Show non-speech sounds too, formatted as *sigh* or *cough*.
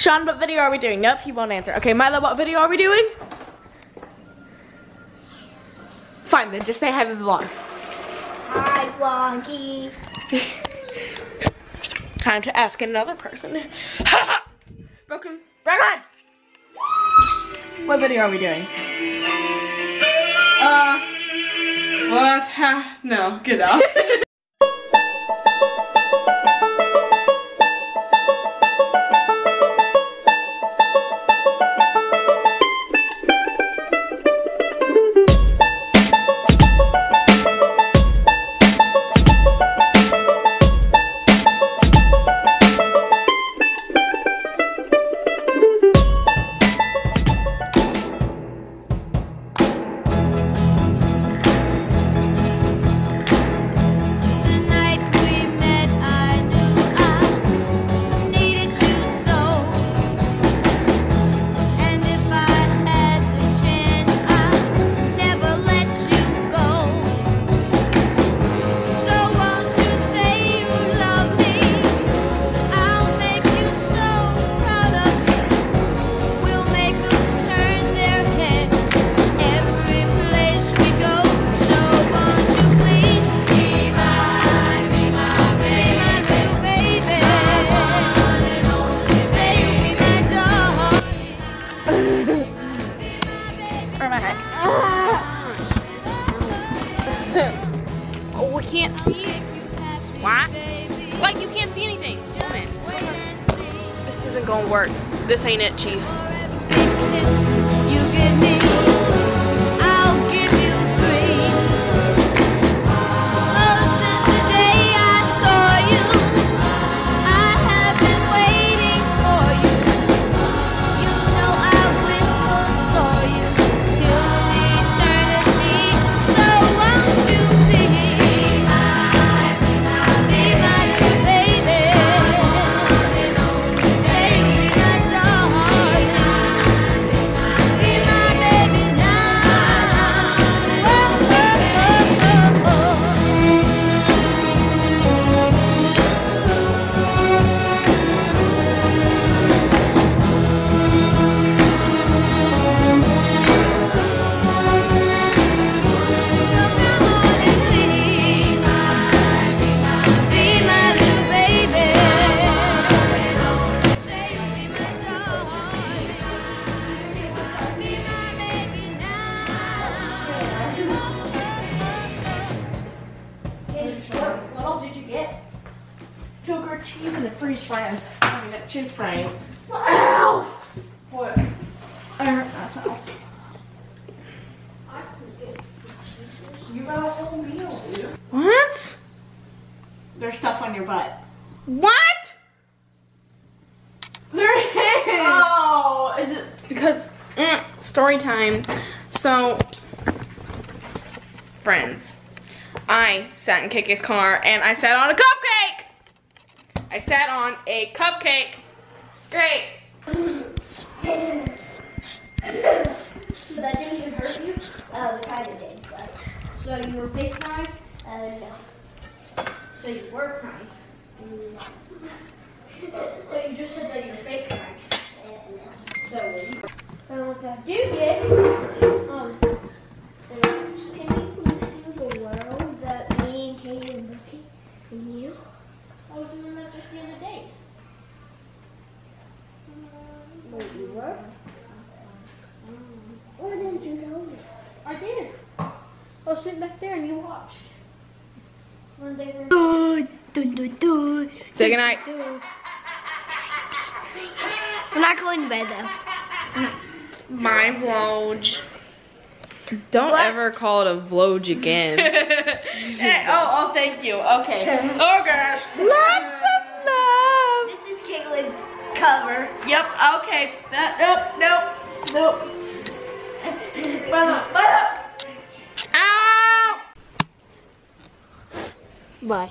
Sean, what video are we doing? Nope, he won't answer. Okay, Milo, what video are we doing? Fine, then just say hi to the vlog. Hi, Vloggy. *laughs* Time to ask another person. *laughs* Broken. Broken! What video are we doing? Uh, what? Ha, no, get out. *laughs* *laughs* oh, we can't see it. What? Like you can't see anything. This isn't gonna work. This ain't it, Chief. Fries. I mean, cheese fries. Ow! What? I hurt myself. You got a whole meal, dude. What? There's stuff on your butt. What? There is. Oh, is it because mm, story time? So, friends, I sat in KK's car and I sat on a cupcake. I sat on a cupcake. It's great. But that didn't even hurt you? Uh, it kind of did. But, so you were fake crying? Uh, no. So you were crying? No. *laughs* was sitting back there and you watched. When they were. Say goodnight. I'm not going to bed though. My vlog. Don't ever call it a vlog again. *laughs* Hey, oh, oh, thank you. Okay. Oh gosh. Lots of love. This is Caitlin's cover. Yep. Okay. That. Nope. Nope. Nope. Bye.